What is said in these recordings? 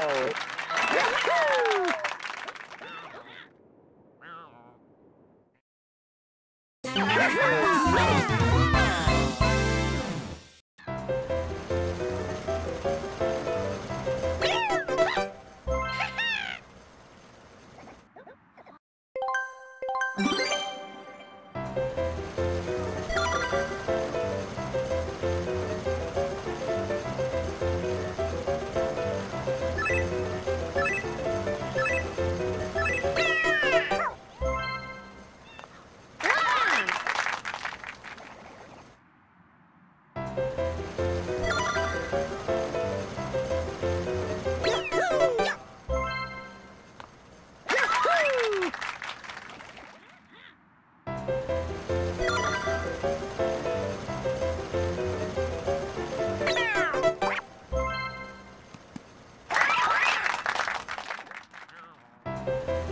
Yeah. Yay!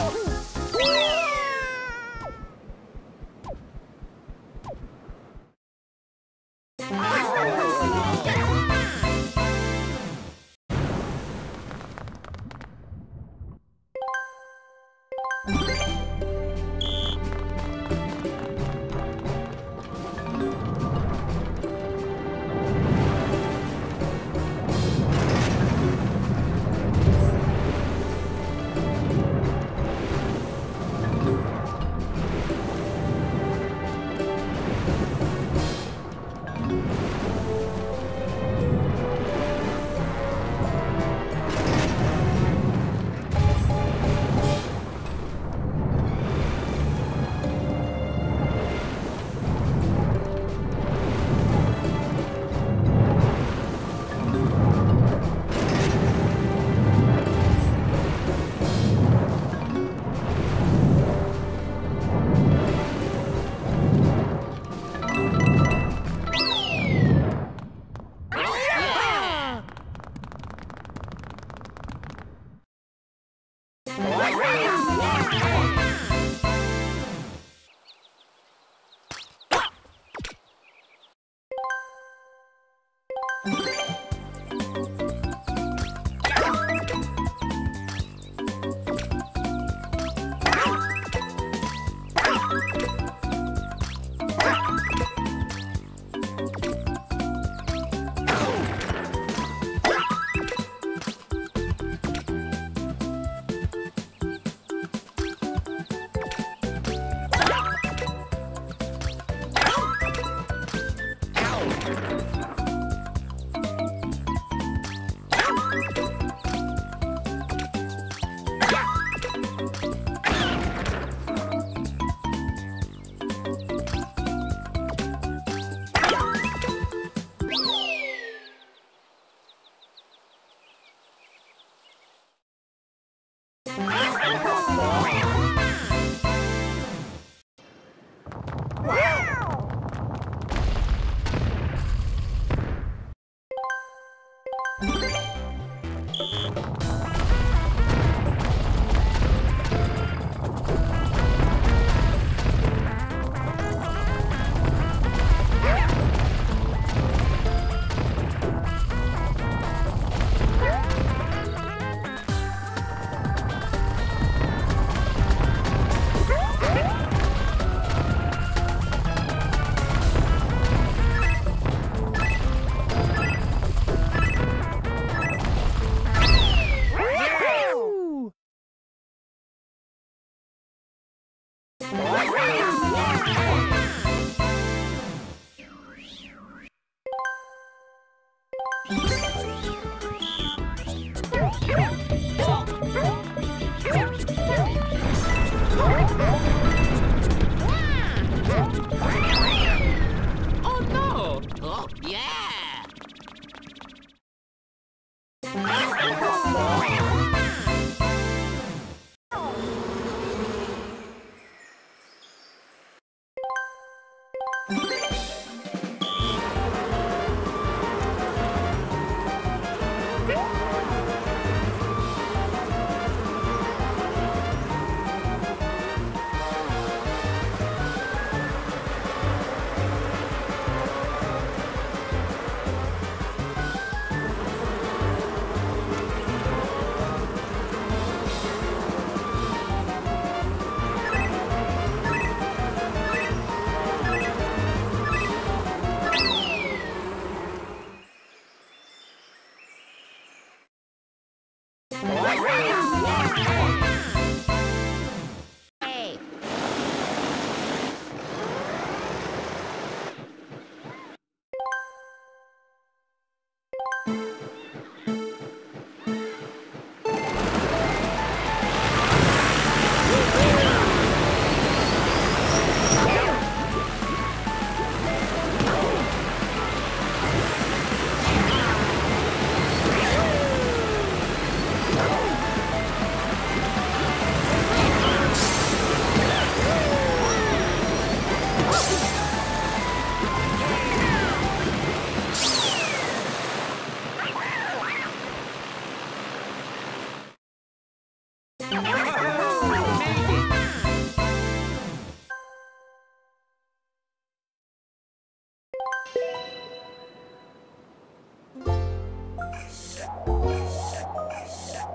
Ow!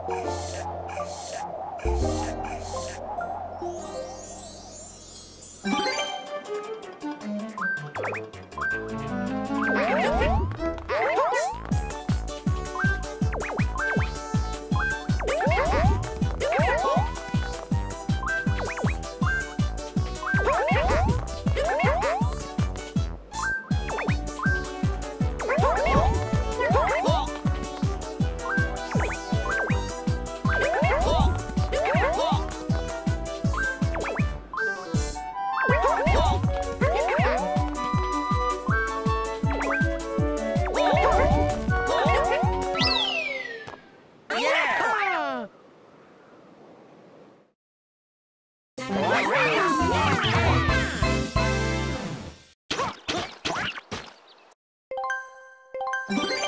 Thank you. Okay.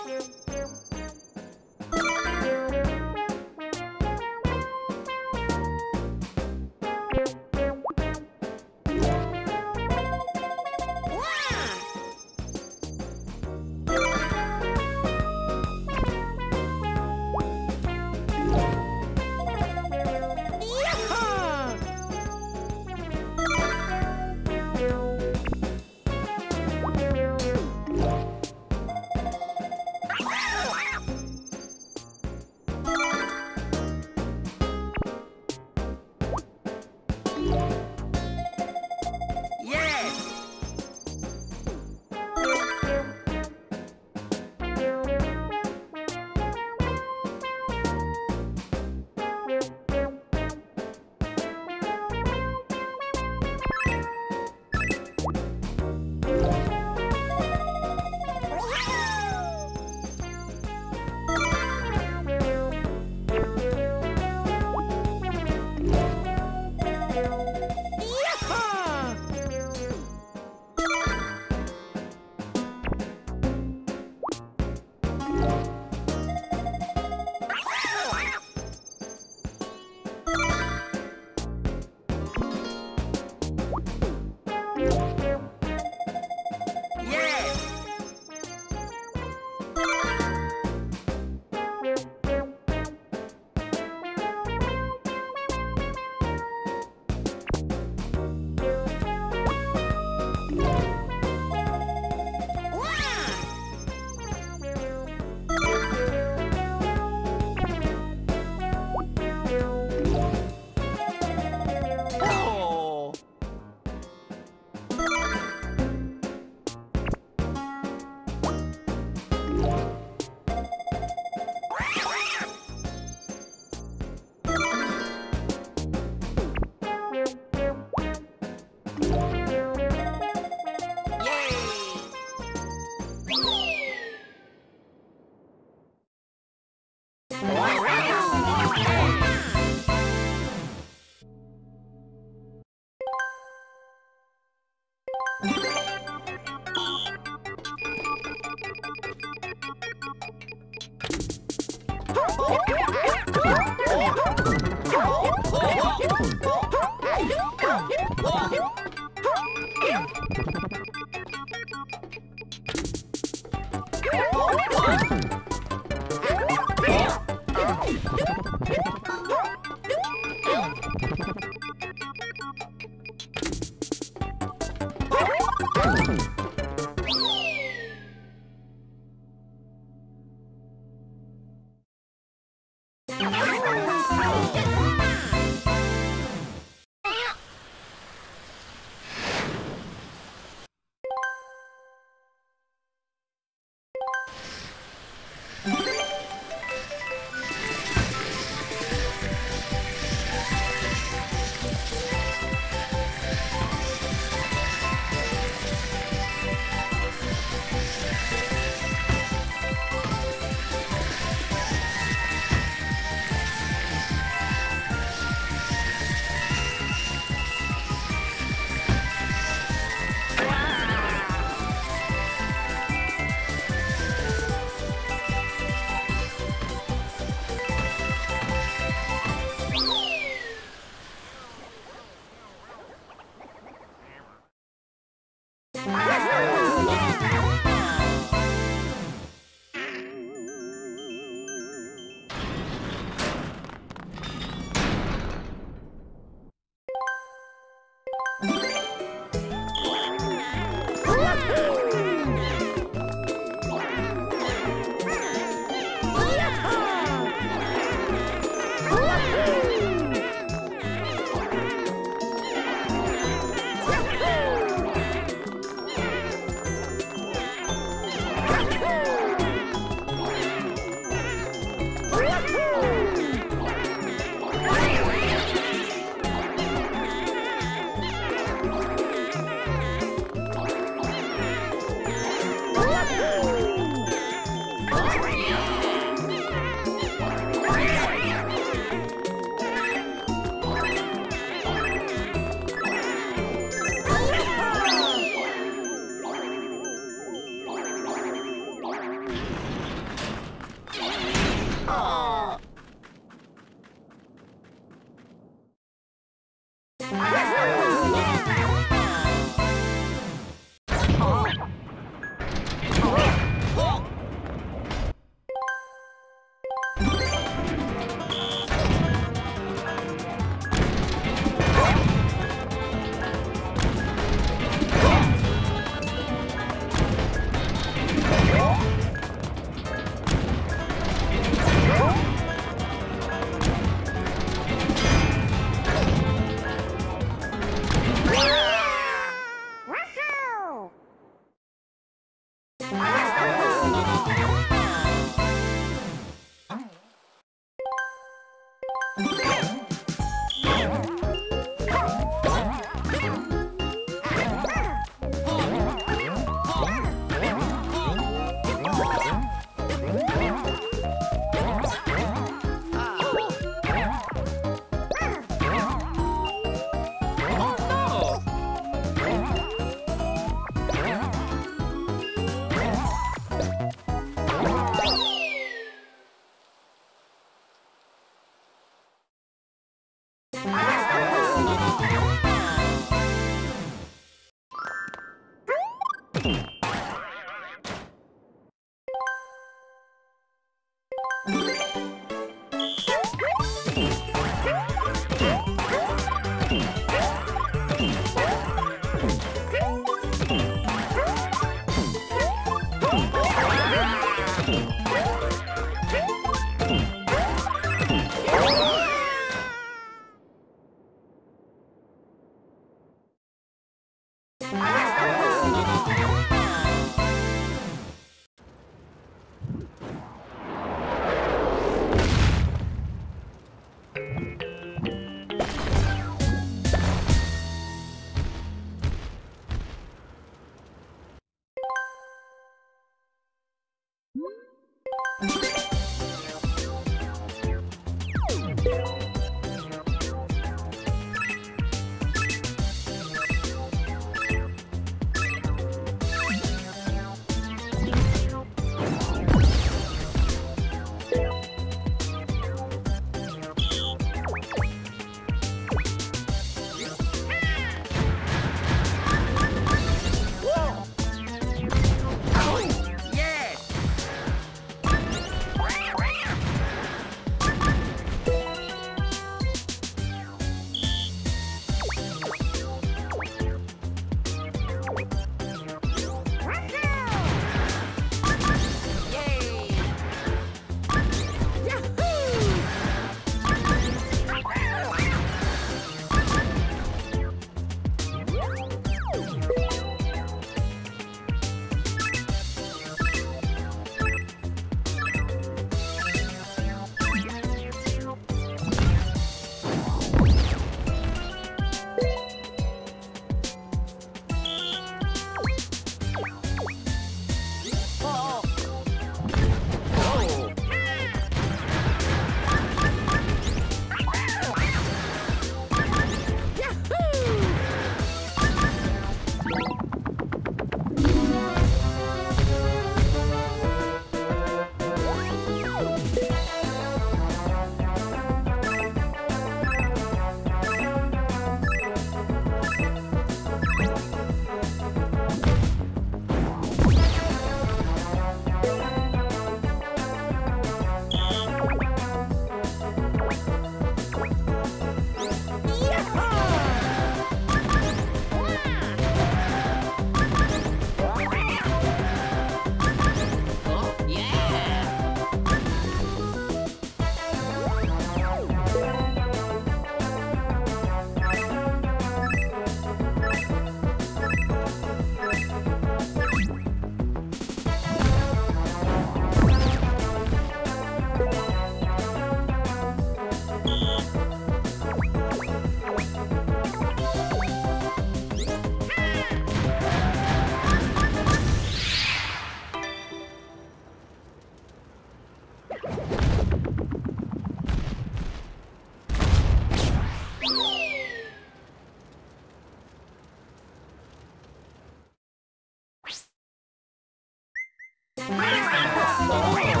Oh,